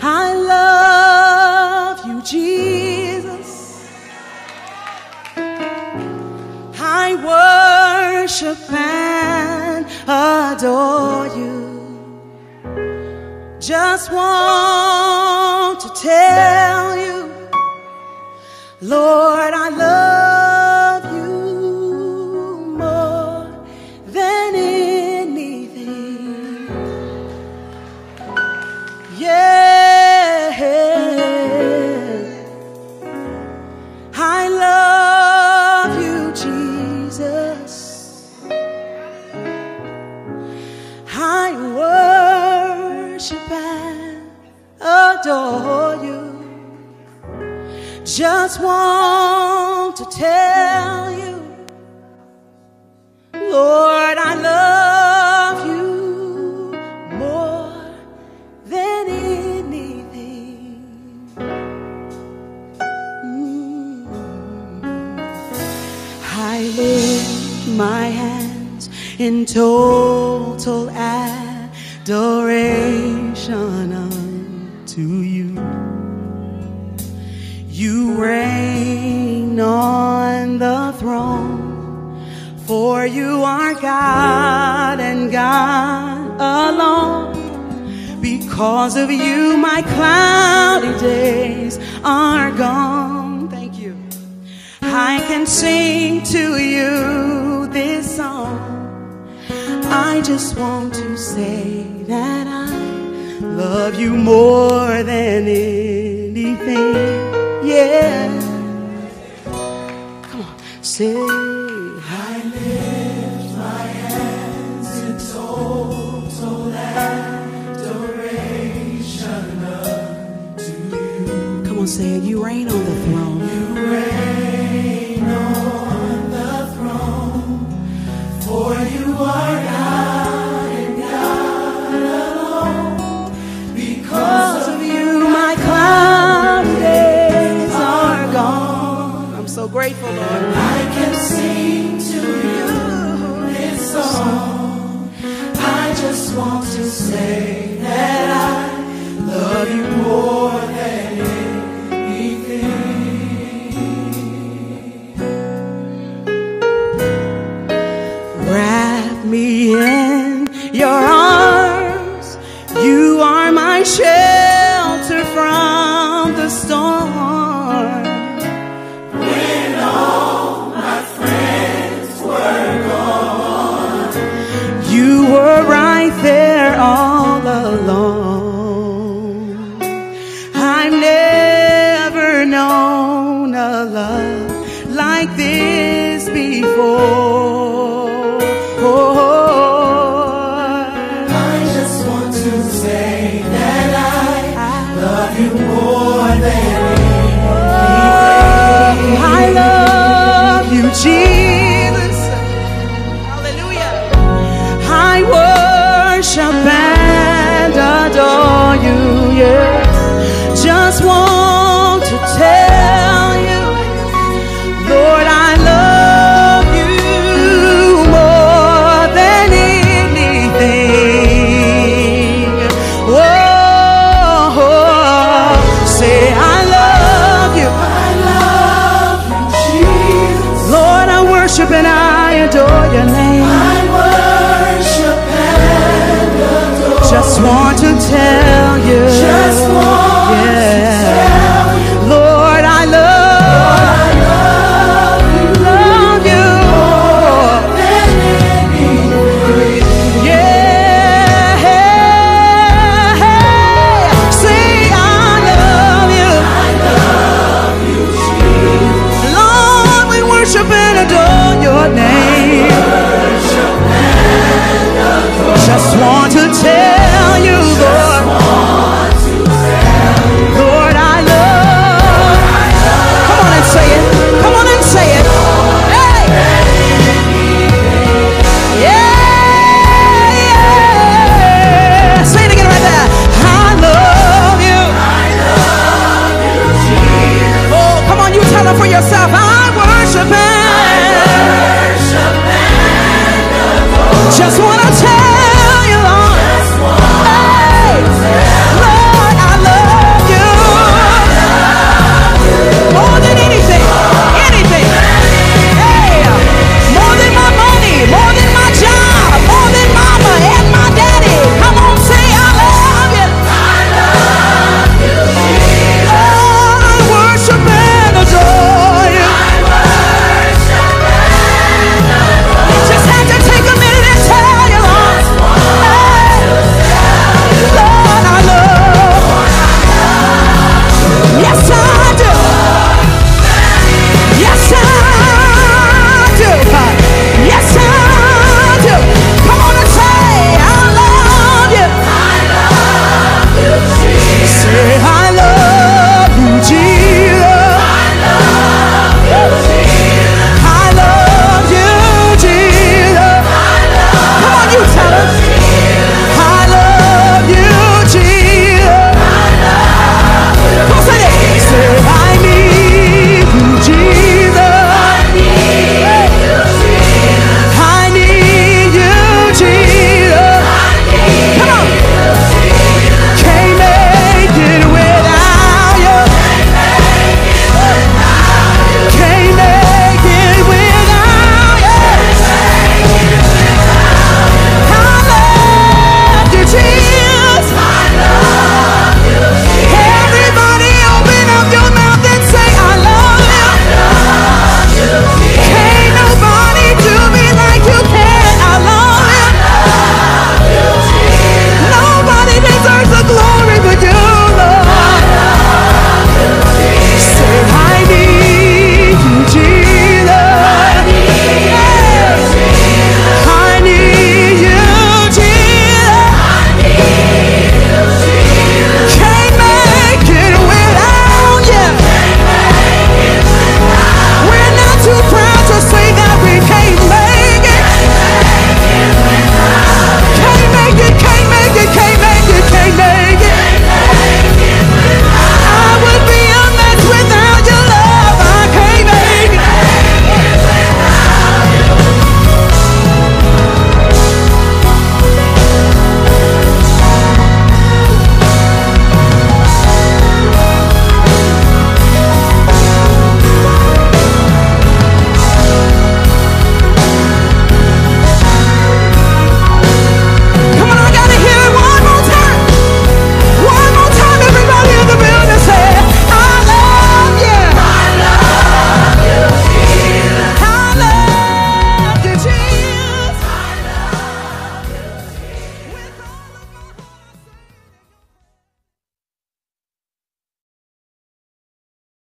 I love you, Jesus. I worship and adore you. Just want to tell you, Lord, worship and adore you. Just want to tell you, Lord, I love you more than anything. Mm. I lift my hands in total unto you. You reign on the throne, for you are God and God alone. Because of you, my cloudy days are gone. Thank you. I can sing to you this song. I just want to say that I love you more than anything. Yeah. Come on, say. I lift my hands in total adoration unto you. Come on, say it. You reign on the throne. You reign on the throne. For you are God grateful, Lord. I can sing to you this song. I just want to say that I before.